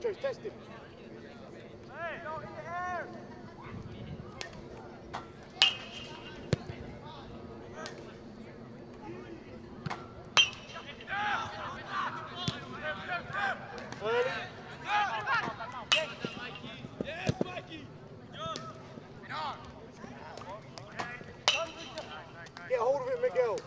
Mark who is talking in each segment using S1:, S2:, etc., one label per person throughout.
S1: Sancho's testing. Early. Get hold of it, Miguel.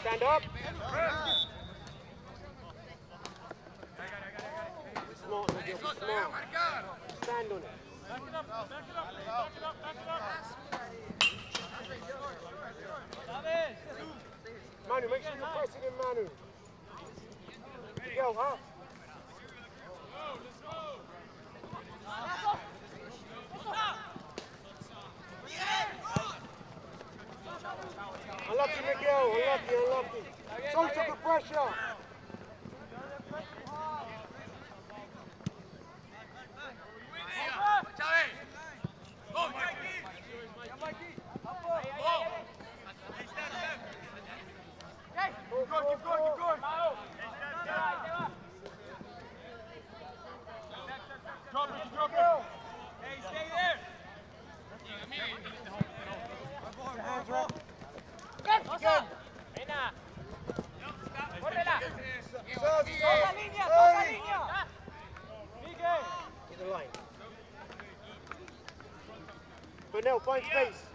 S1: Stand up. Smart, Miguel. be Smart. Stand on it. Manu, make sure you're pressing in Manu. Miguel, up. Unlucky Miguel, unlucky, unlucky. So took the pressure. Keep going, keep going, keep going. Drop it, drop it. Hands up. Again. Serve, serve. Early. In the line. Burnell, find space.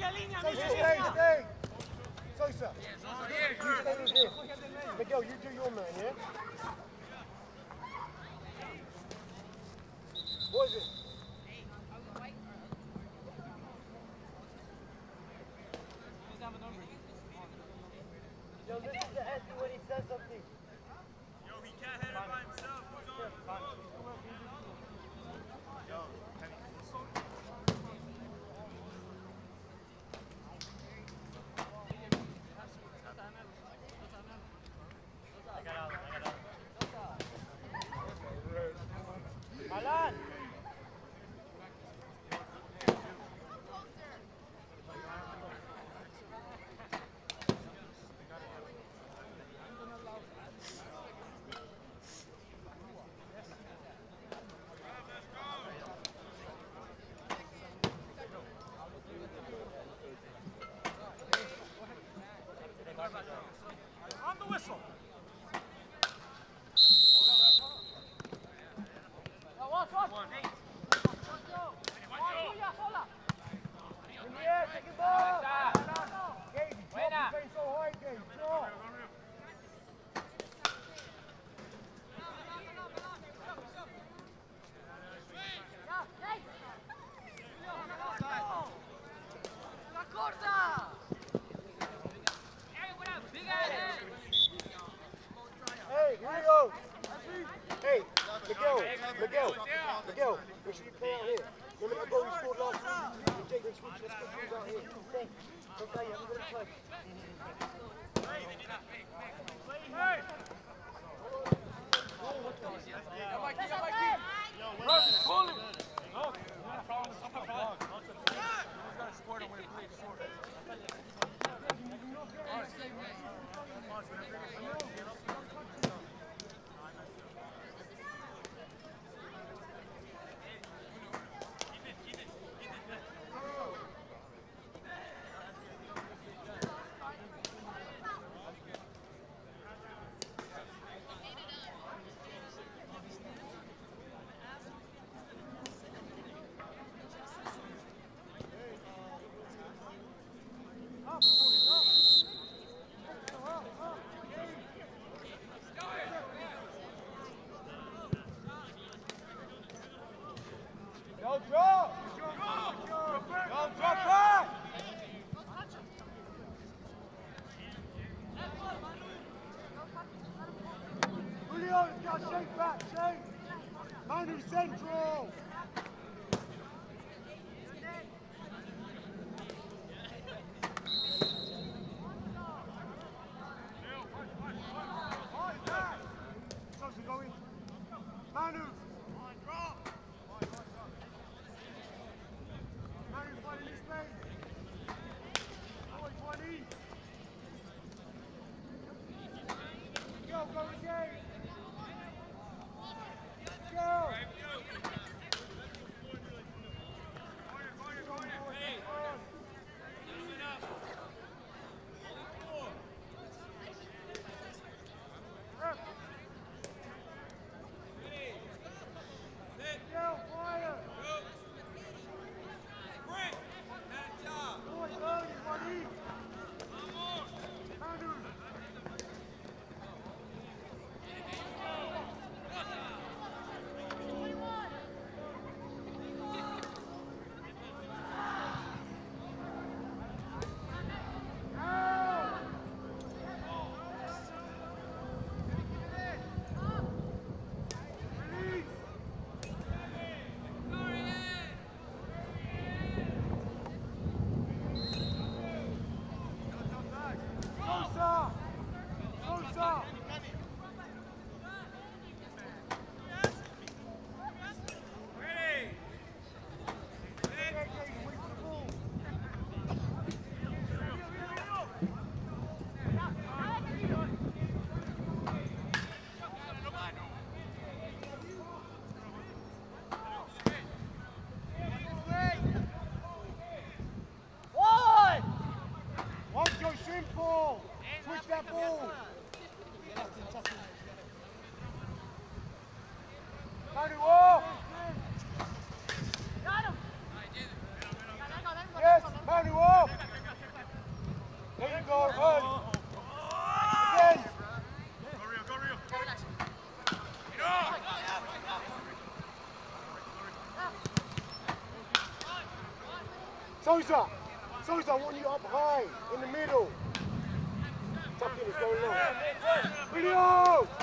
S1: Right, Miguel. Sosa, stay, stay. Sosa. You stay in here. Miguel, you do your man, yeah? What is it?
S2: Yo, listen to Esty when he says something.
S3: Yo, he can't head it by himself. Who's on?
S2: Alan!
S3: On the whistle.
S1: In the air, take it ball. Gabe, drop the face Hey, Miguel, Miguel, Miguel, make sure you play out here. Remember that goal you scored last week? You take the switch, let's get goals out here. Stay. Okay, you haven't got a touch. Go Sosa! Sosa, I want you up high, in the middle. Tuck in, it's going on? Video!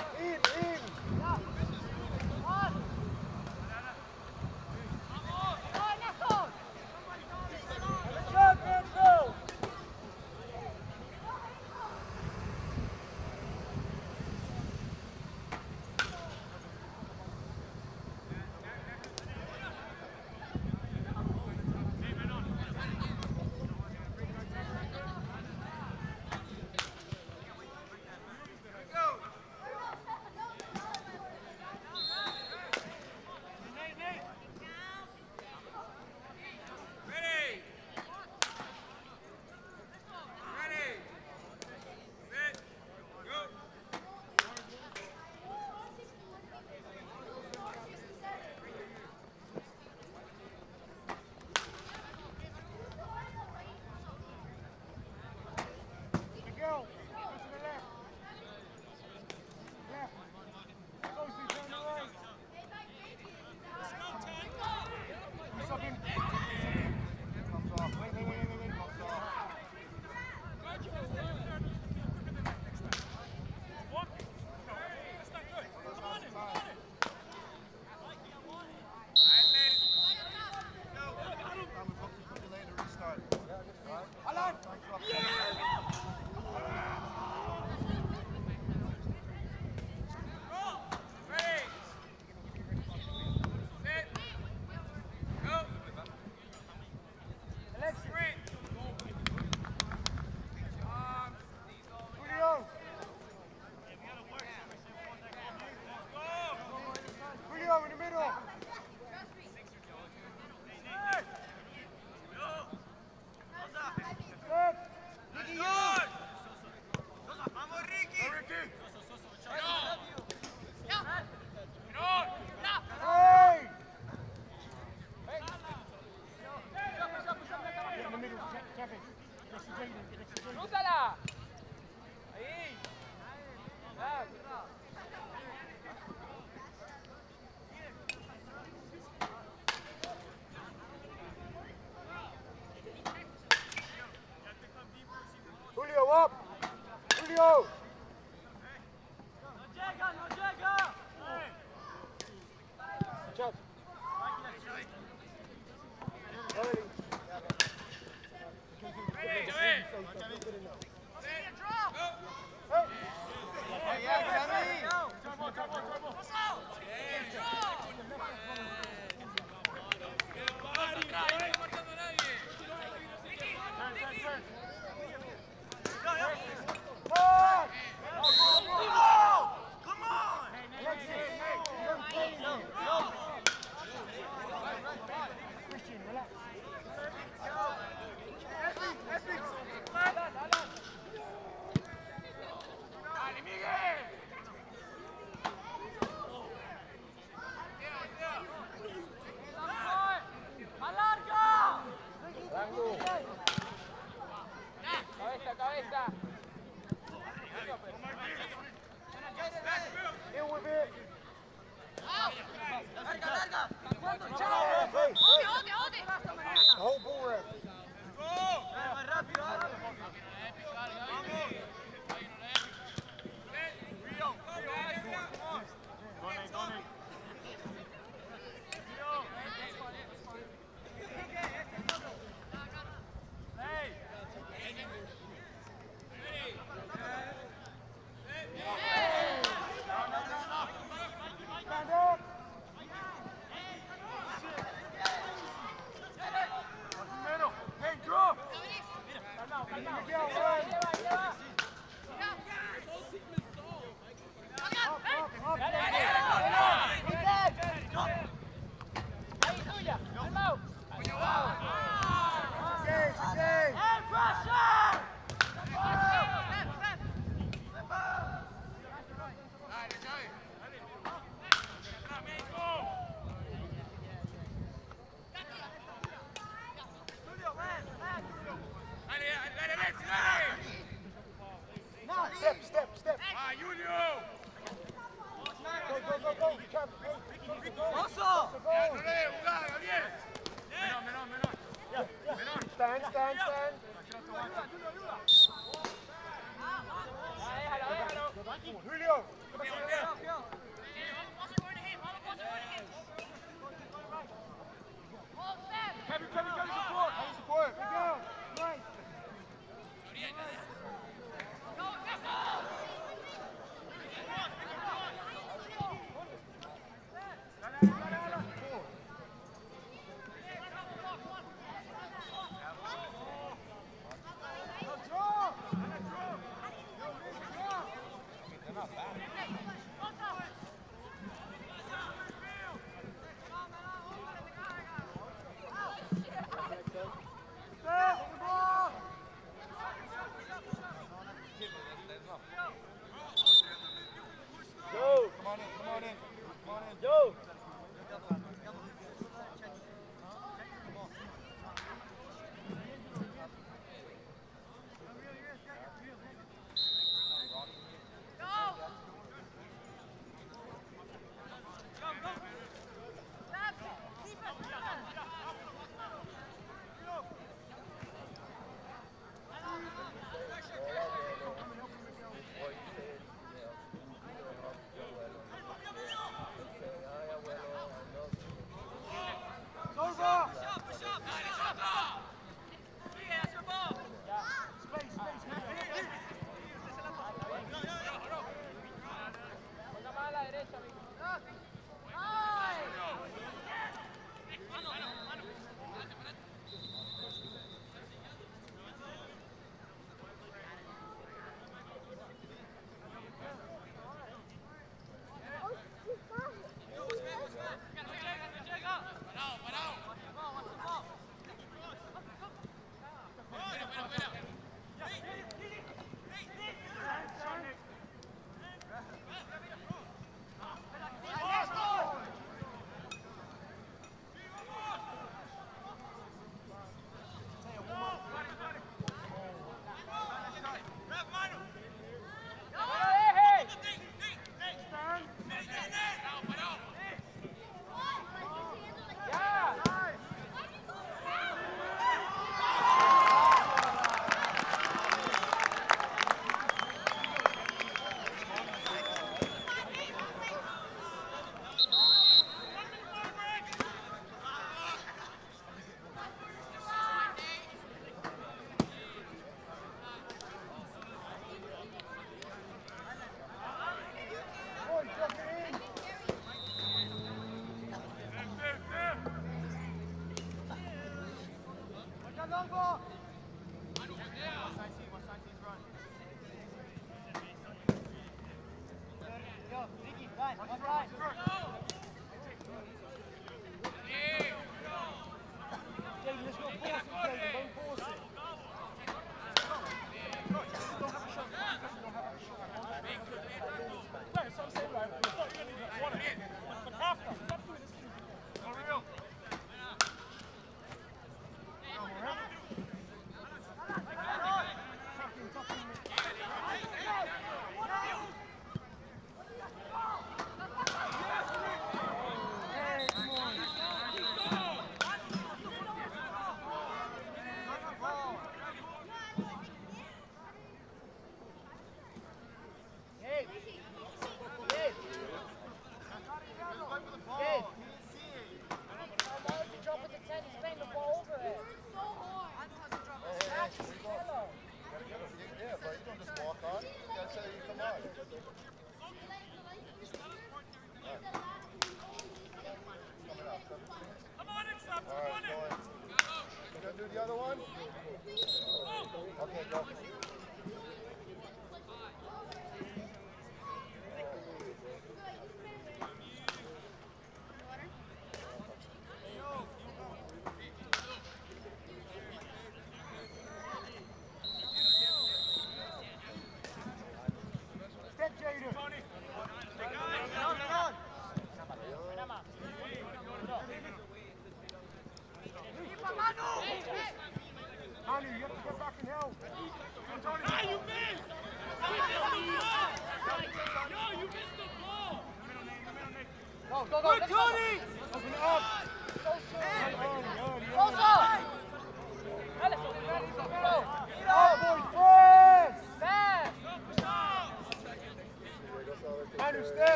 S1: Go,
S4: go, go.
S2: Let's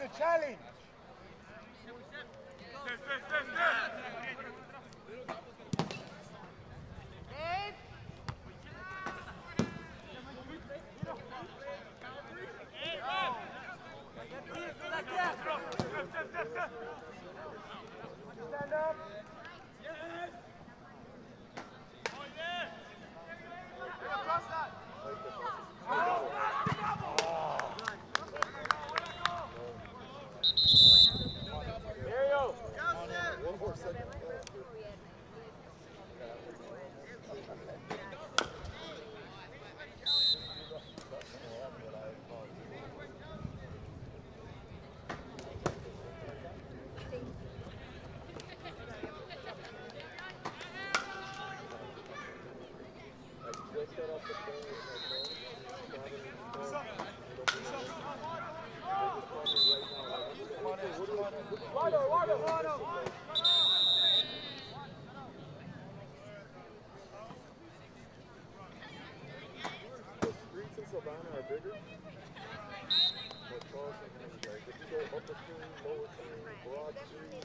S4: a
S1: challenge. Stand up.
S4: One more second. I just got off the phone with my phone. Father needs to call. You don't believe it? They just called me right now. Like, what do you- what do you-
S1: Water, water, water.
S4: The streets in Savannah are bigger. But Charleston has like, if you go Upper King, Lower King, Broad Street,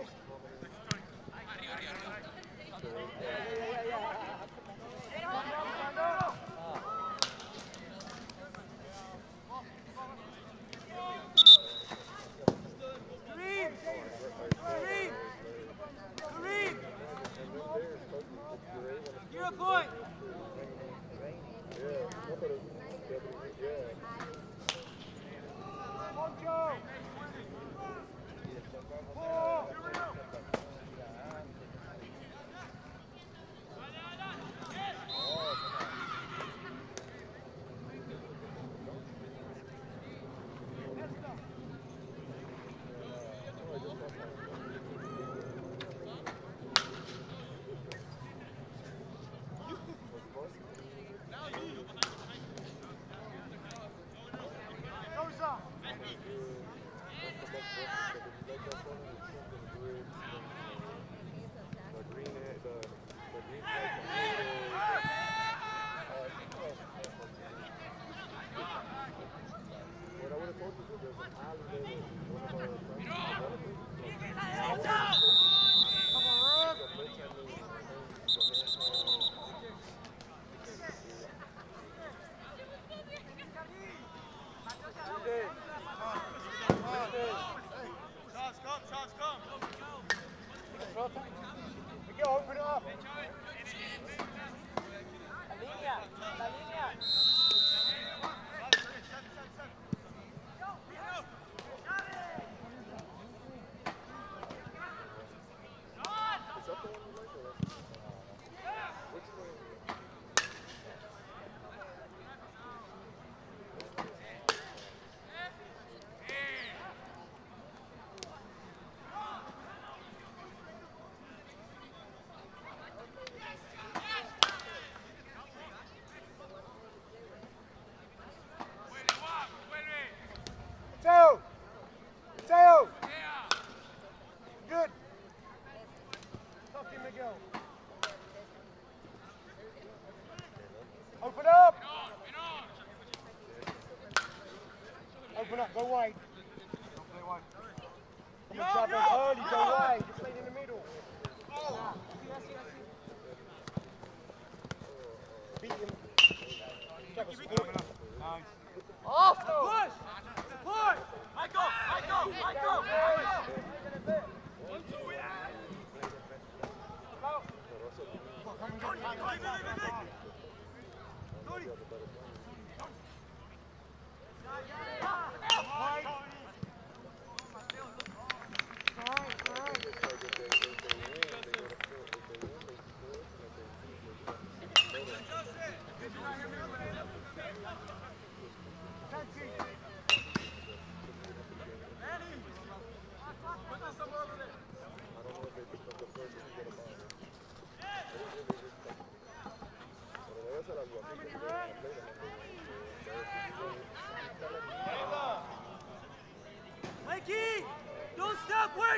S4: go.
S1: Open up! Open up, go wide. Don't play wide. Come on, drop it wide. You're in the middle. Oh. Beat him.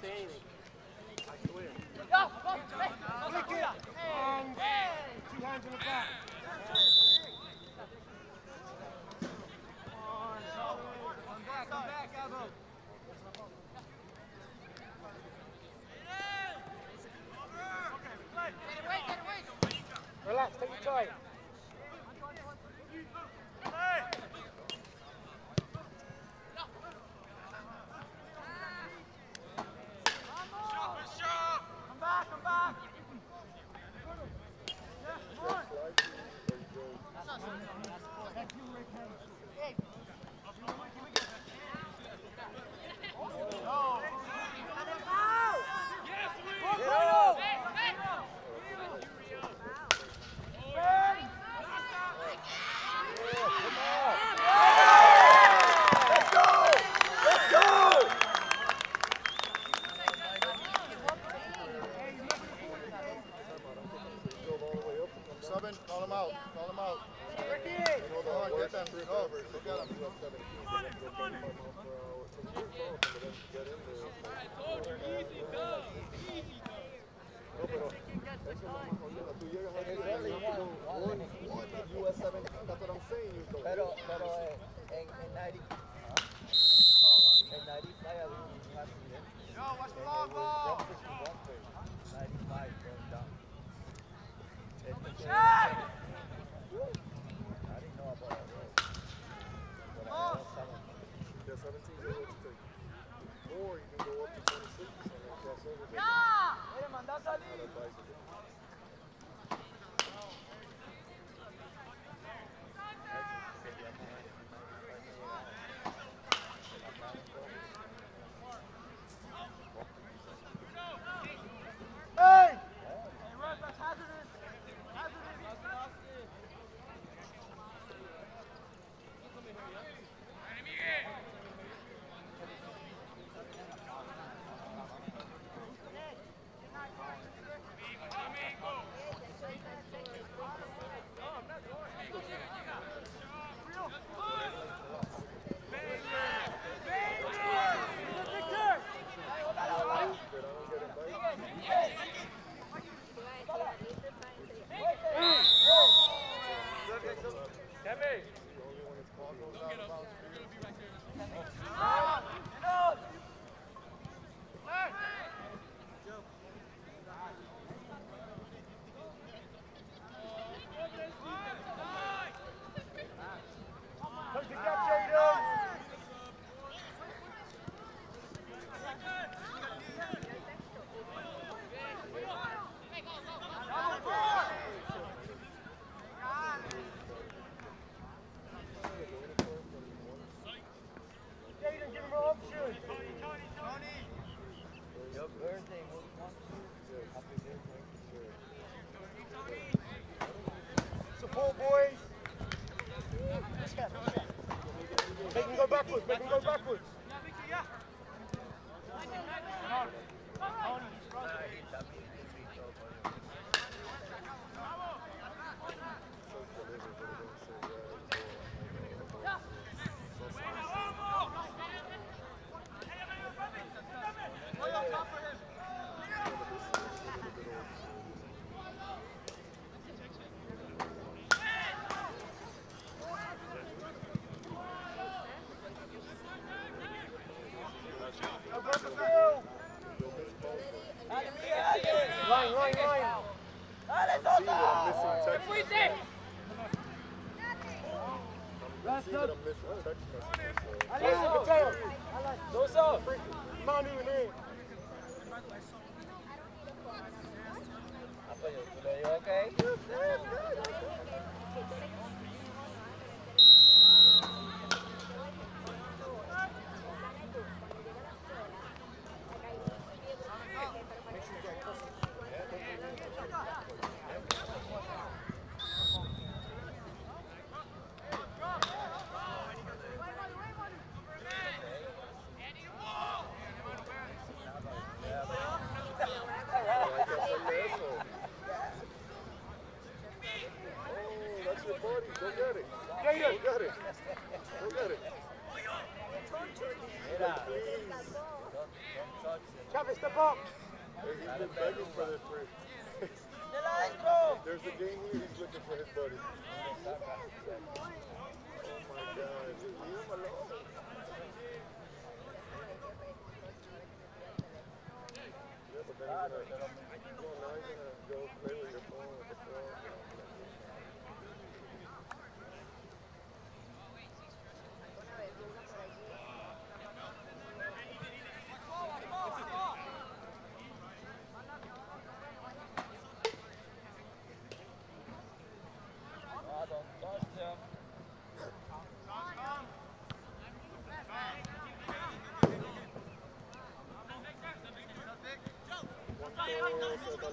S4: say anything.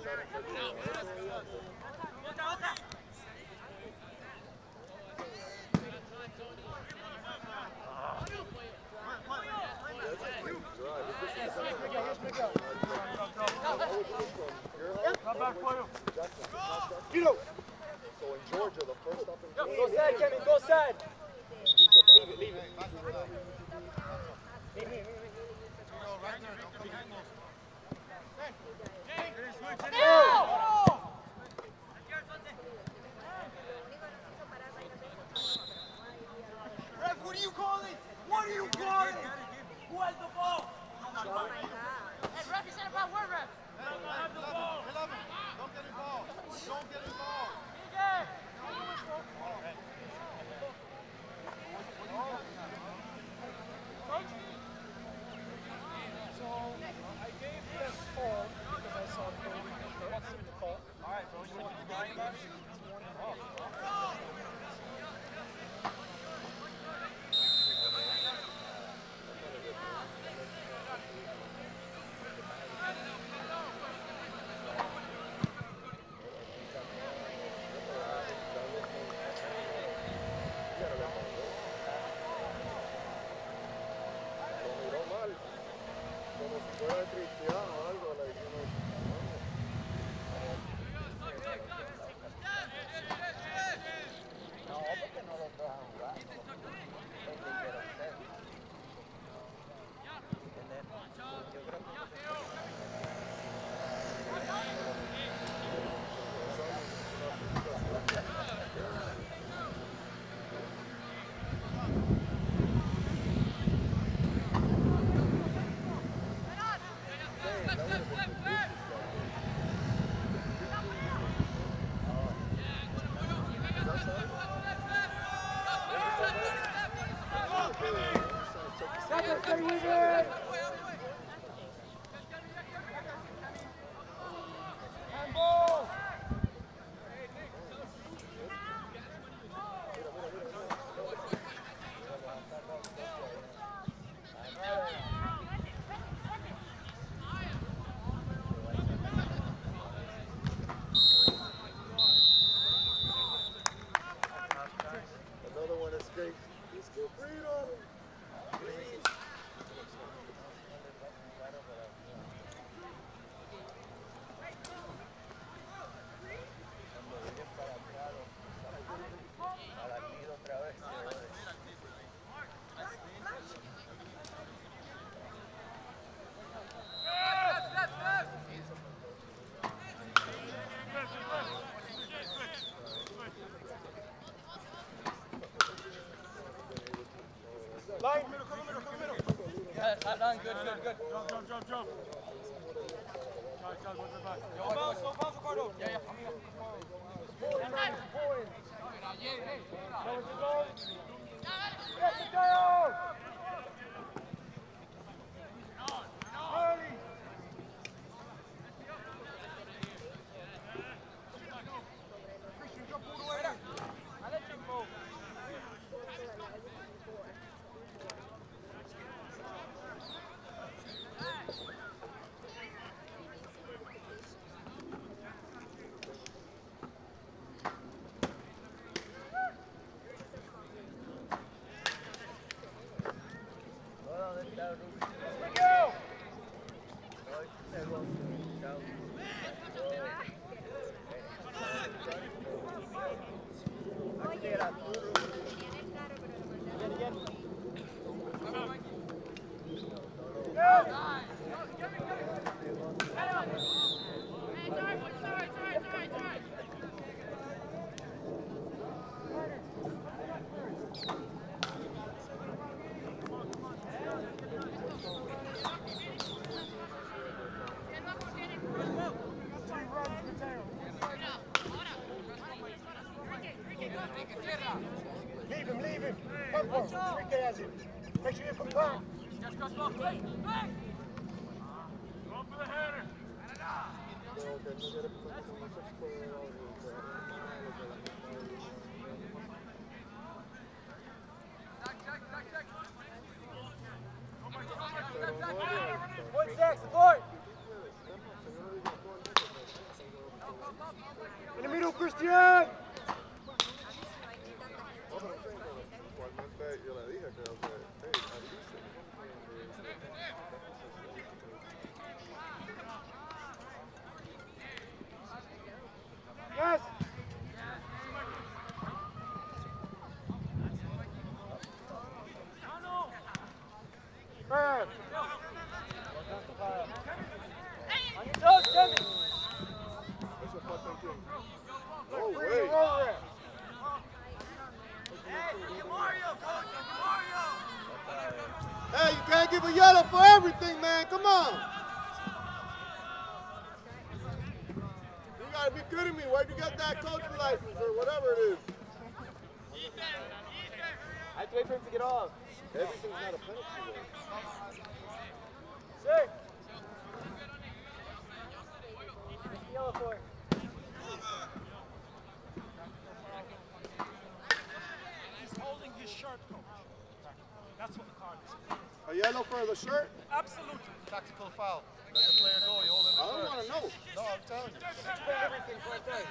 S4: Yeah.
S5: Yes, well done, good, good, good.
S6: Jump, jump, jump, jump.
S3: Go bounce, go bounce, Ricardo. Yeah, yeah.
S1: Pulling, man, pulling. Know where to go?
S4: Teşekkür ederim. Everything, man. Come on. You gotta be kidding me. Where'd you get that coaching license or whatever it is?
S3: I have to wait for him to get off.
S4: Everything's not a penalty. though.
S3: Sir. Yellow for it.
S6: He's holding his shirt, coach. That's what the card is.
S4: A yellow for the shirt?
S6: Absolutely.
S7: Tactical foul. Let the player go. You hold him.
S4: I don't want to know.
S7: No, I'm telling you.
S1: Explain everything for a day.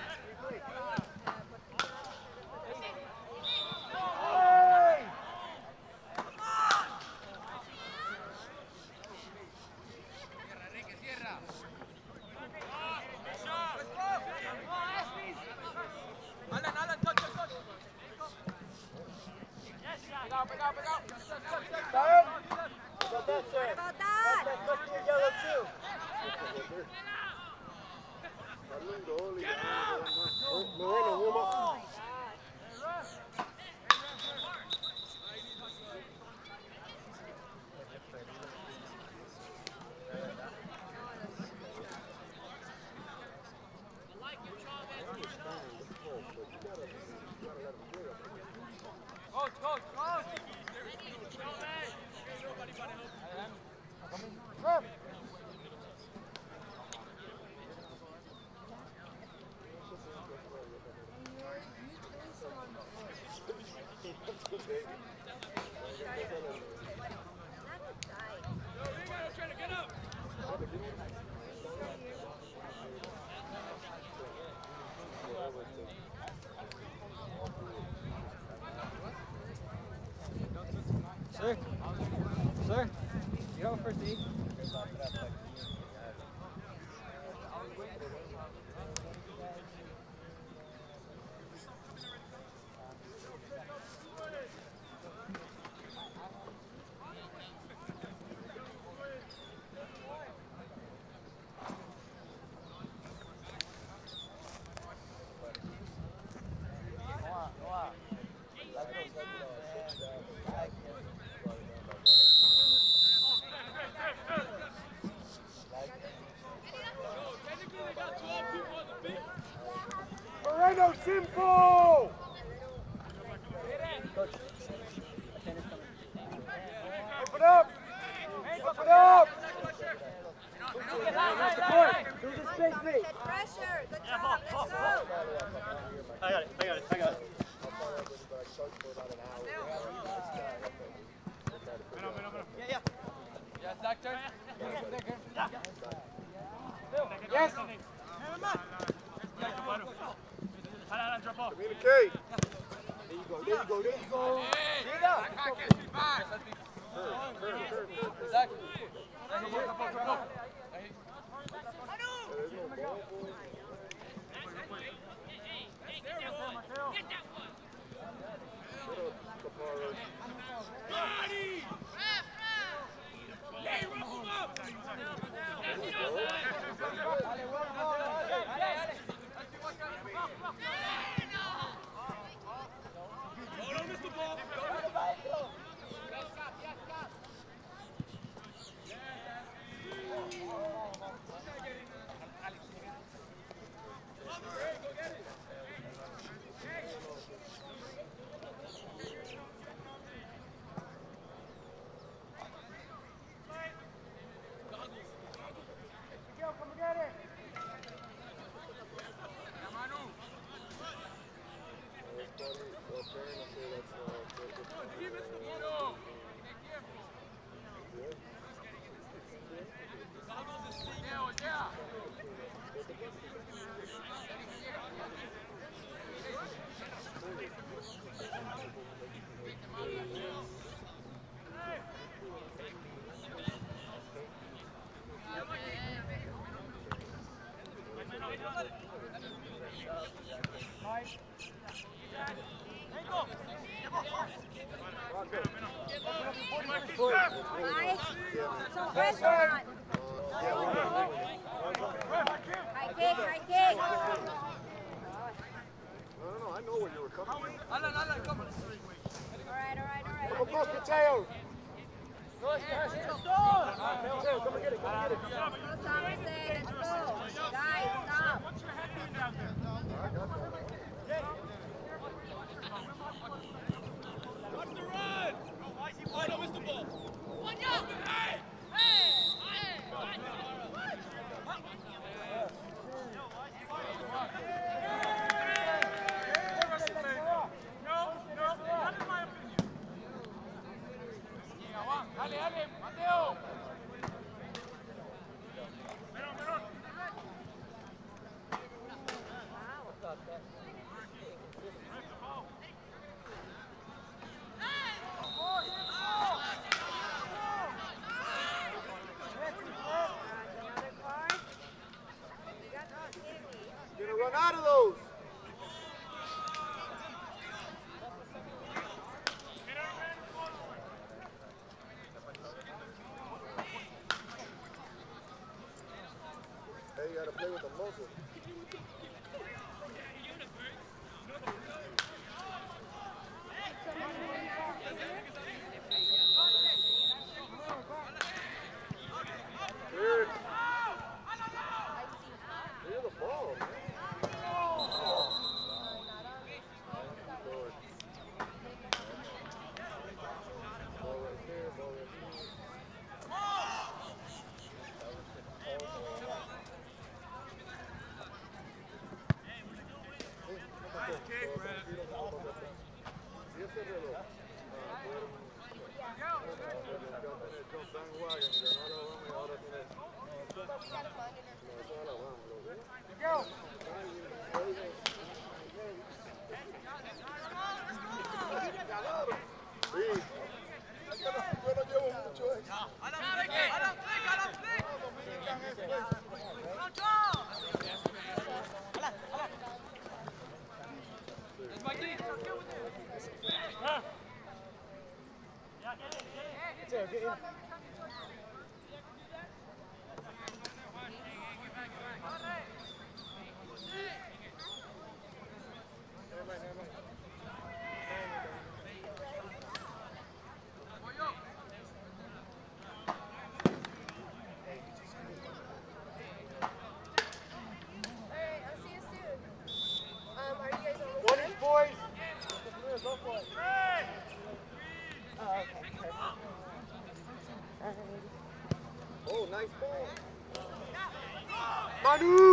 S1: Hey!
S3: Alan, Alan, touch, touch, touch. Pick out, pick out, pick out.
S1: Done?
S3: About that, sir.
S2: About that.
S3: That must be a yellow too.
S4: Moreno, warm up.
S3: Coach, coach, coach.
S1: Come.
S3: Sir. Sir. You have a first aid?
S1: Simple! Open up! Open up! Who's the space, mate?
S2: Pressure. Good job. Let's go.
S5: I got it, I got it, I got it.
S1: Yes?
S4: Communicate.
S1: There you go, there you go, there you go.
S4: There's no ball, boy. What up, Caparo? That's funny. Well, Karen, I say that's, uh, that's- that's-
S2: Mike, some pressure on. High kick, high kick.
S4: No, no, where you were coming from.
S2: All right, all right, all
S1: Come
S2: right.
S1: across, Mateo. Mateo, come and get it, come and get it.
S4: Dale, dale,
S1: Mateo. Nice ball.
S4: Manu!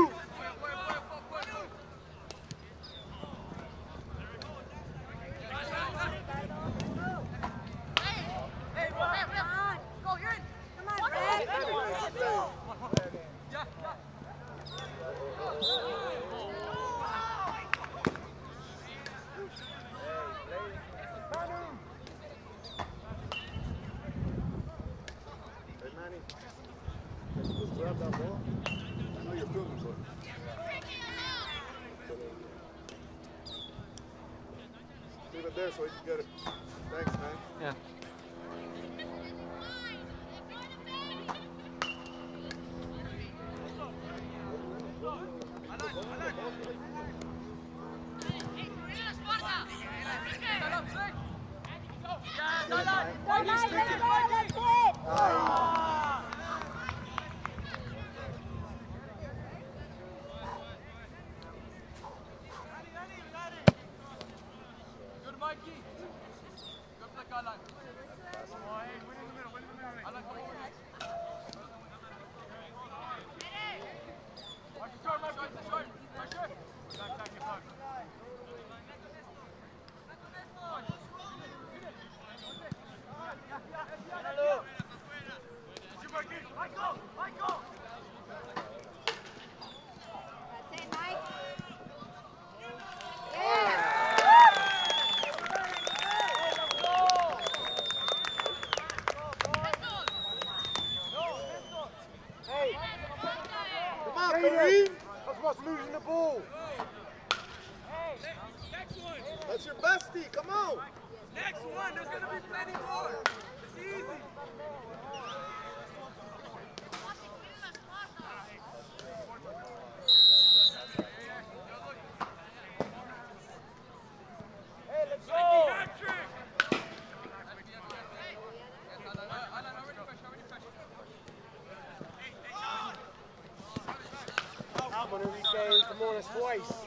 S4: Twice.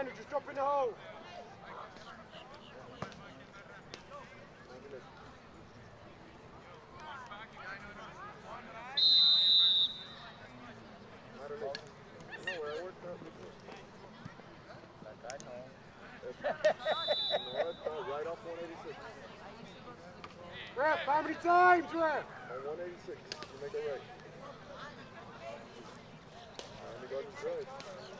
S8: Manu,
S4: just drop in the hole. Ref, how many times, ref?
S9: 186, you make it right. Time to
S4: go
S10: to
S1: the side.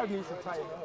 S2: Five needs to tighten.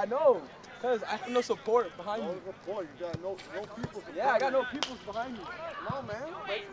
S2: I know. Cause I have no support behind
S4: no
S2: me.
S4: Support. You got no, no people.
S2: Yeah, I got no people behind me.
S4: No man. Wait,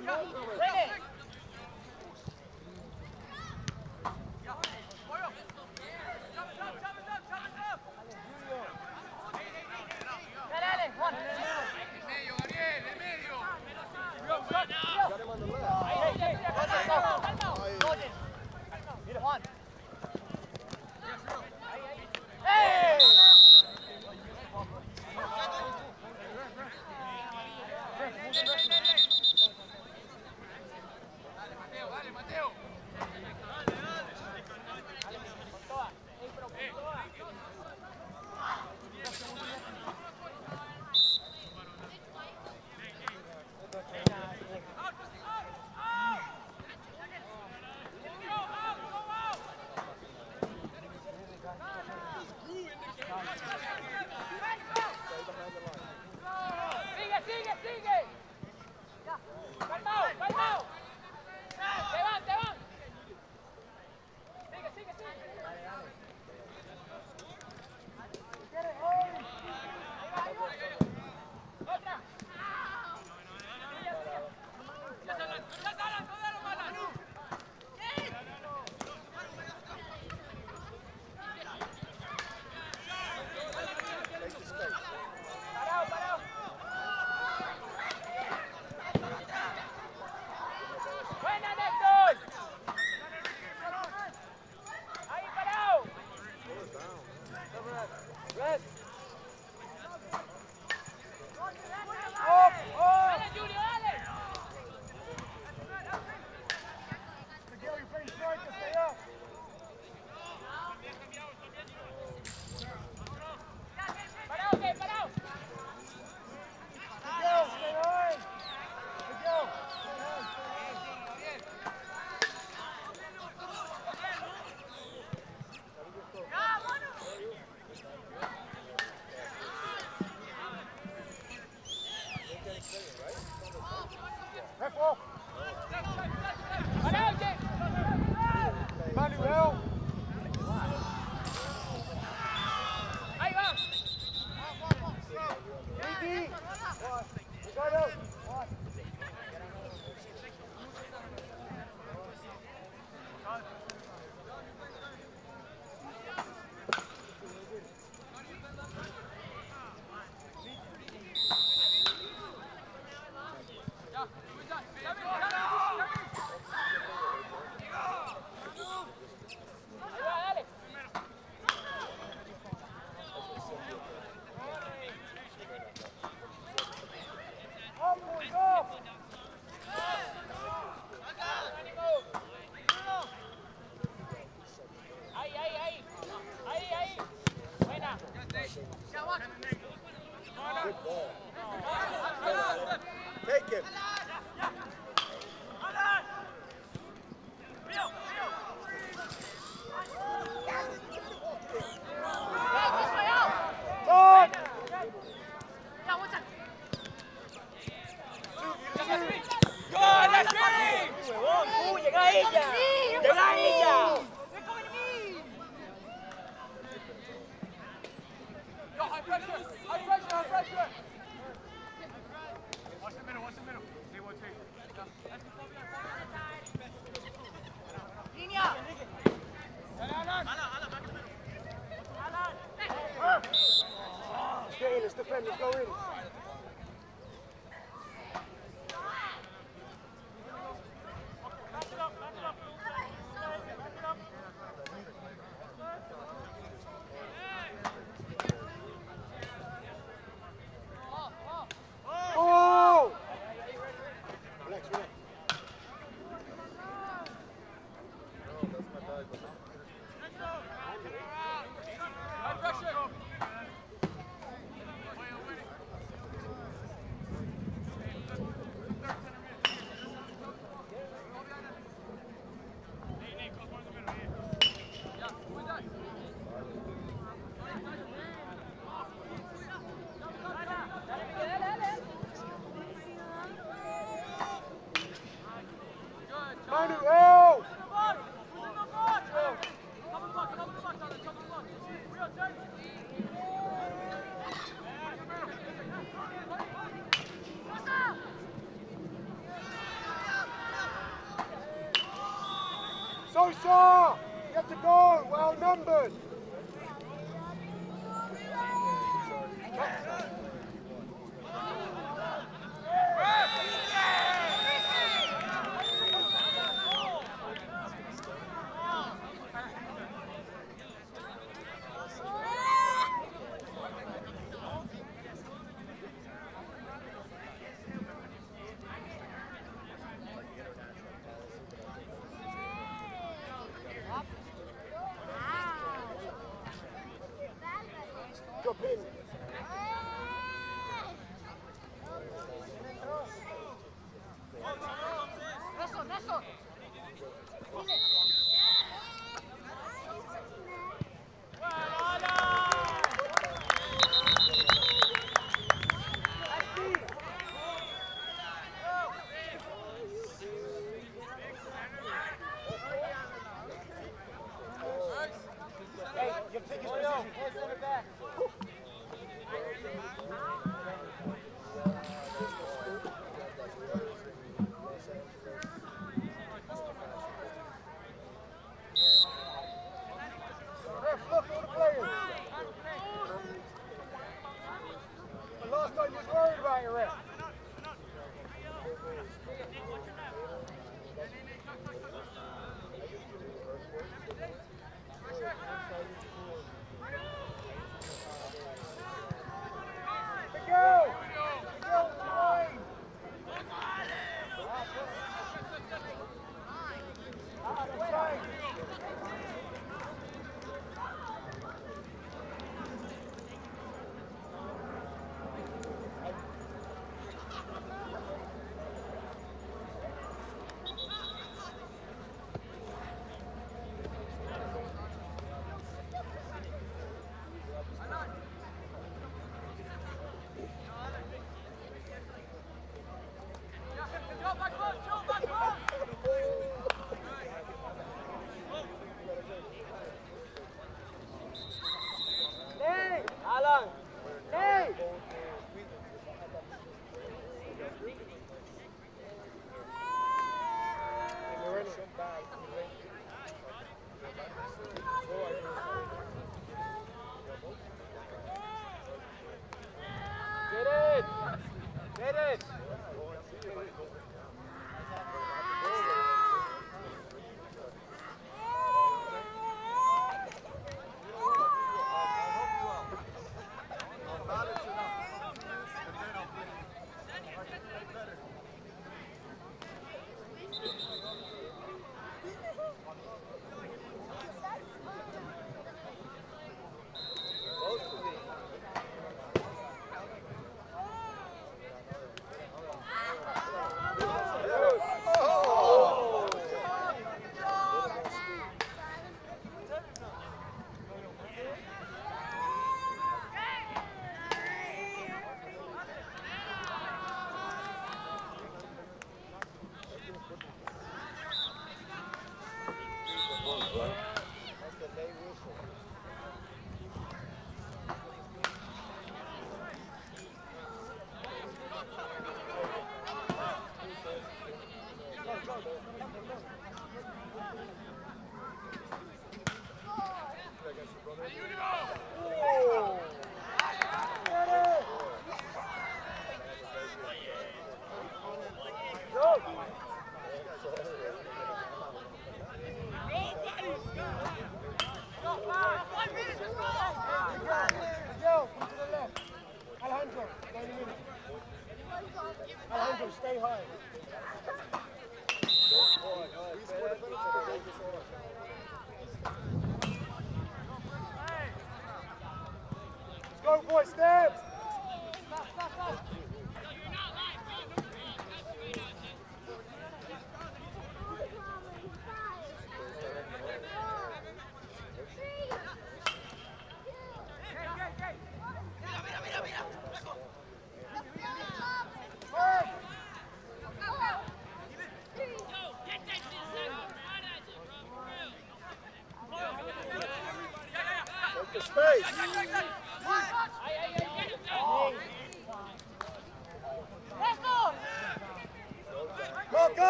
S4: Sosa! You have to go! Well numbered!
S1: busy.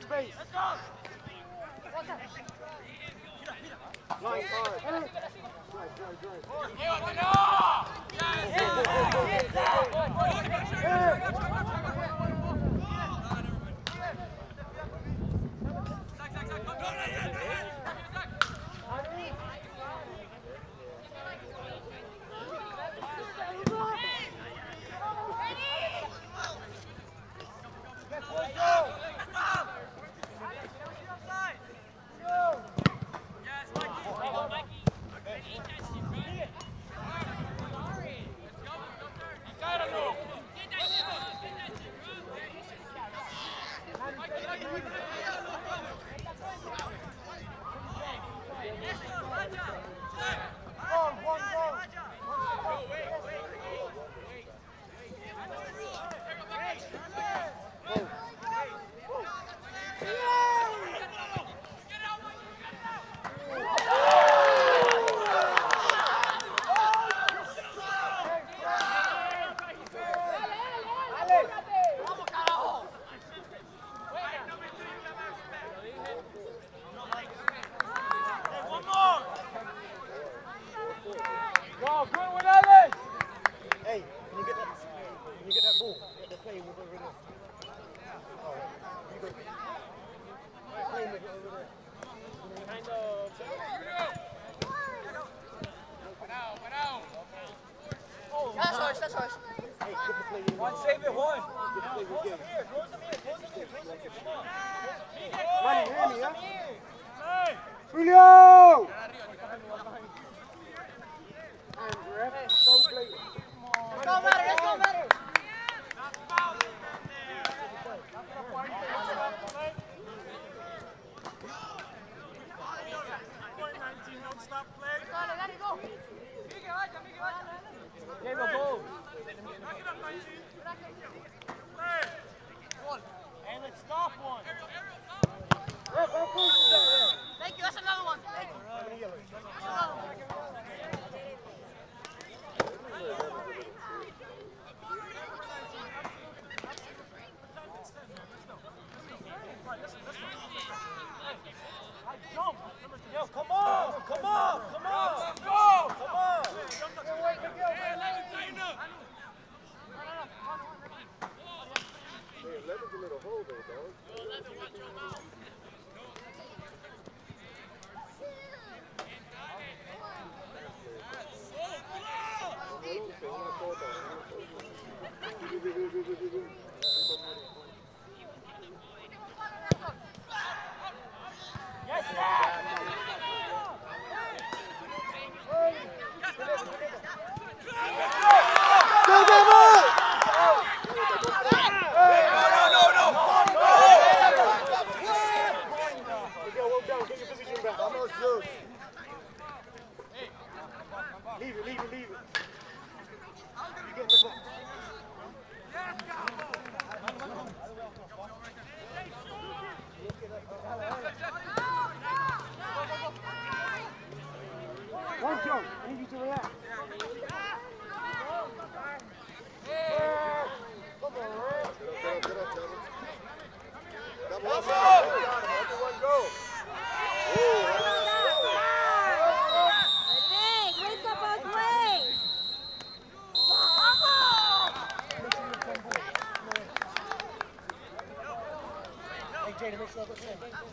S1: Julio,
S4: Okay.